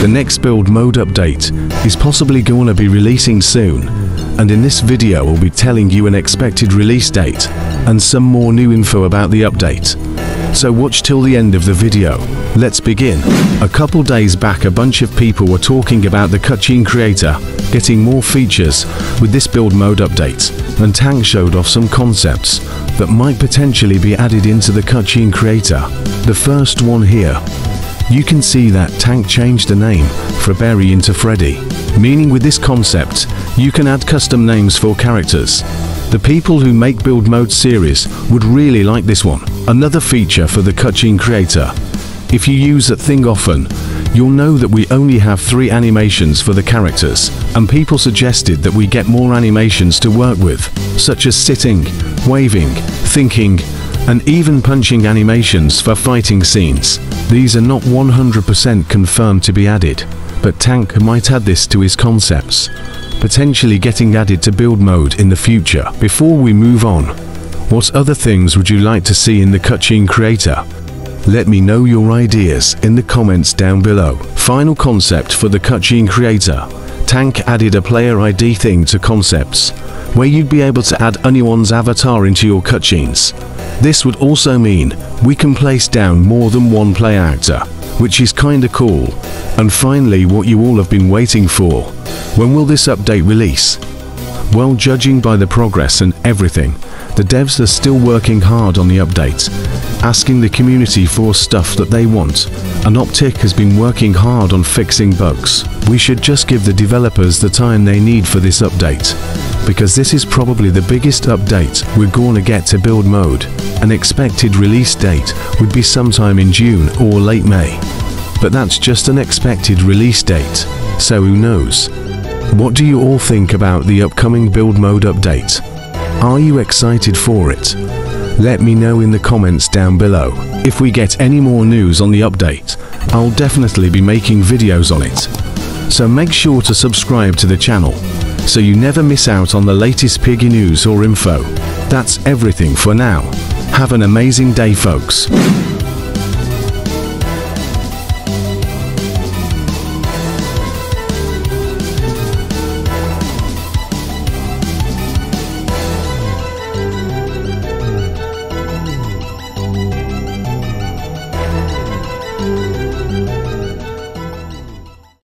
The next build mode update is possibly going to be releasing soon, and in this video we'll be telling you an expected release date and some more new info about the update. So watch till the end of the video. Let's begin. A couple days back a bunch of people were talking about the Cutscene creator getting more features with this build mode update, and Tank showed off some concepts that might potentially be added into the Cutscene creator. The first one here. You can see that Tank changed the name for Barry into Freddy, meaning with this concept, you can add custom names for characters. The people who make build mode series would really like this one. Another feature for the Cutscene creator. If you use that thing often, you'll know that we only have three animations for the characters, and people suggested that we get more animations to work with, such as sitting, waving, thinking, and even punching animations for fighting scenes. These are not 100% confirmed to be added, but Tank might add this to his concepts, potentially getting added to build mode in the future. Before we move on, what other things would you like to see in the Cutscene creator? Let me know your ideas in the comments down below. Final concept for the Cutscene creator. Tank added a player ID thing to concepts, where you'd be able to add anyone's avatar into your cutscenes. This would also mean we can place down more than one play-actor, which is kinda cool. And finally what you all have been waiting for. When will this update release? Well judging by the progress and everything, the devs are still working hard on the update, asking the community for stuff that they want, and Optikk has been working hard on fixing bugs. We should just give the developers the time they need for this update, because this is probably the biggest update we're gonna get to build mode. An expected release date would be sometime in June or late May. But that's just an expected release date, so who knows? What do you all think about the upcoming build mode update? Are you excited for it? Let me know in the comments down below. If we get any more news on the update, I'll definitely be making videos on it. So make sure to subscribe to the channel, so you never miss out on the latest Piggy news or info. That's everything for now. Have an amazing day folks.